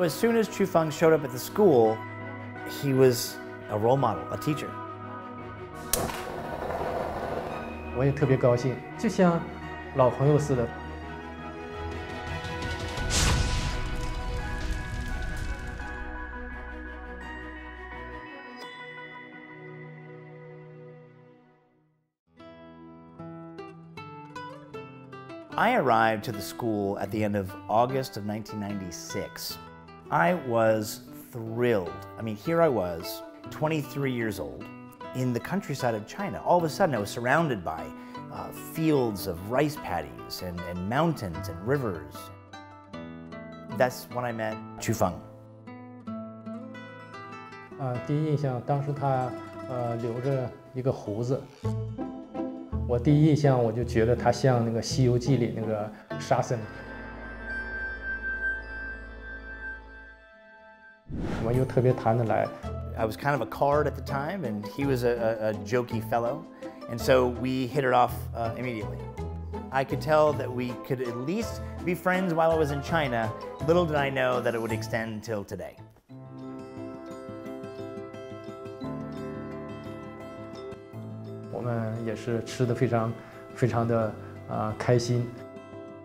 As soon as Qu Feng showed up at the school, he was a role model, a teacher. I arrived to the school at the end of August of 1996. I was thrilled. I mean, here I was, 23 years old, in the countryside of China. All of a sudden, I was surrounded by uh, fields of rice paddies and, and mountains and rivers. That's when I met Qu Feng. 啊，第一印象，当时他呃留着一个胡子，我第一印象我就觉得他像那个《西游记》里那个沙僧。Uh, 我们又特别谈得来。I was kind of a card at the time, and he was a, a, a jokey fellow, and so we hit it off uh, immediately. I could tell that we could at least be friends while I was in China. Little did I know that it would extend till today. 我们也是吃的非常、非常的啊开心，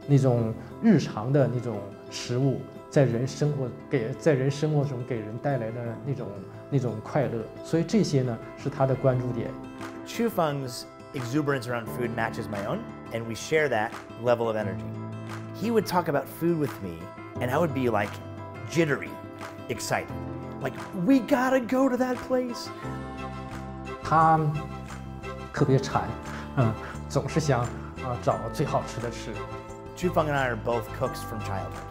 那种日常的那种食物，在人生活给在人生活中给人带来的那种那种快乐，所以这些呢是他的关注点。Chu Feng's exuberance around food matches my own, and we share that level of energy. He would talk about food with me, and I would be like jittery, excited, like we gotta go to that place. 他。特别馋，嗯，总是想啊找最好吃的吃。Qu Feng and I are both cooks from childhood.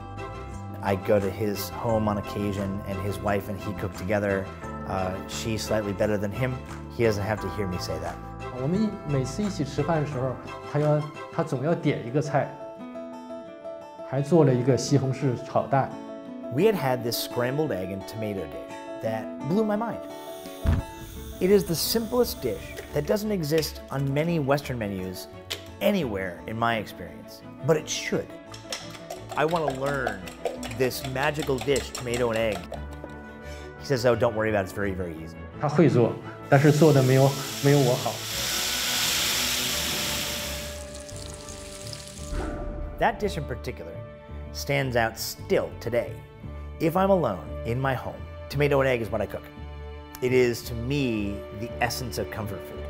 I go to his home on occasion, and his wife and he cook together. Uh, she's slightly better than him. He doesn't have to hear me say that. We had had this scrambled egg and tomato dish that blew my mind. It is the simplest dish that doesn't exist on many Western menus anywhere in my experience, but it should. I want to learn this magical dish, tomato and egg. He says, oh, don't worry about it, it's very, very easy. 他会做，但是做的没有没有我好。That dish in particular stands out still today. If I'm alone in my home, tomato and egg is what I cook. It is, to me, the essence of comfort food.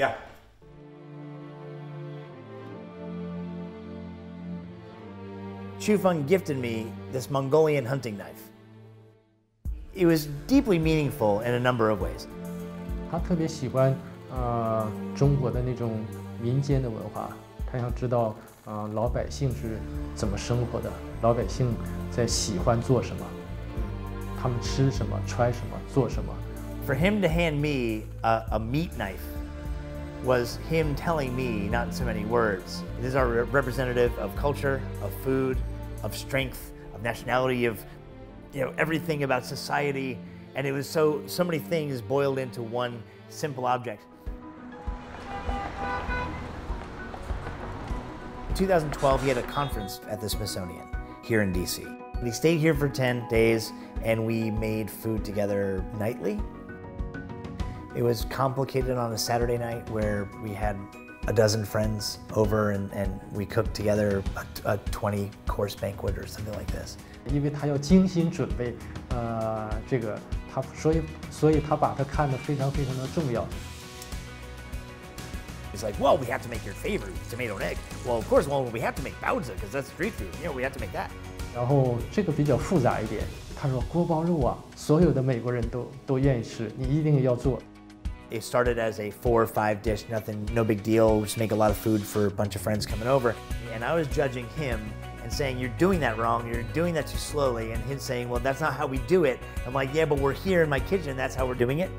Yeah. Qu Feng gifted me this Mongolian hunting knife. It was deeply meaningful in a number of ways. For him to hand me a, a meat knife was him telling me, not in so many words, this is our representative of culture, of food, of strength, of nationality, of you know everything about society, and it was so so many things boiled into one simple object. In 2012, he had a conference at the Smithsonian here in DC. We stayed here for 10 days and we made food together nightly it was complicated on a Saturday night where we had a dozen friends over and, and we cooked together a, a 20 course banquet or something like this. 因为他要精心准备，呃，这个他所以所以他把它看得非常非常的重要。He's like, well, we have to make your favorite tomato and egg. Well, of course, well, we have to make baozi because that's street food. You know, we have to make that. 然后这个比较复杂一点，他说锅包肉啊，所有的美国人都都愿意吃，你一定要做。 it started as a four or five dish, nothing, no big deal, just make a lot of food for a bunch of friends coming over. And I was judging him and saying, you're doing that wrong, you're doing that too slowly. And him saying, well, that's not how we do it. I'm like, yeah, but we're here in my kitchen, that's how we're doing it.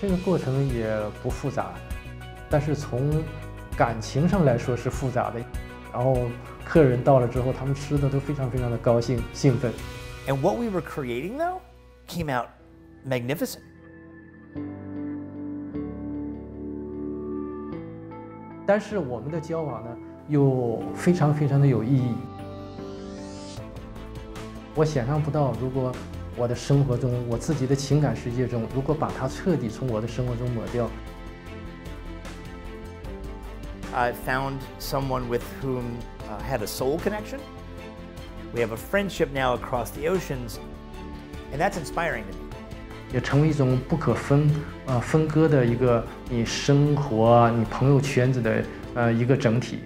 这个过程也不复杂，但是从感情上来说是复杂的。然后客人到了之后，他们吃的都非常非常的高兴、兴奋。And what we were creating though came out magnificent. 但是我们的交往呢，又非常非常的有意义。我想象不到，如果我的生活中，我自己的情感世界中，如果把它彻底从我的生活中抹掉。I found someone with whom uh, had a soul connection. We have a friendship now across the oceans, and that's inspiring to me. 也成为一种不可分呃分割的一个你生活、你朋友圈子的呃一个整体。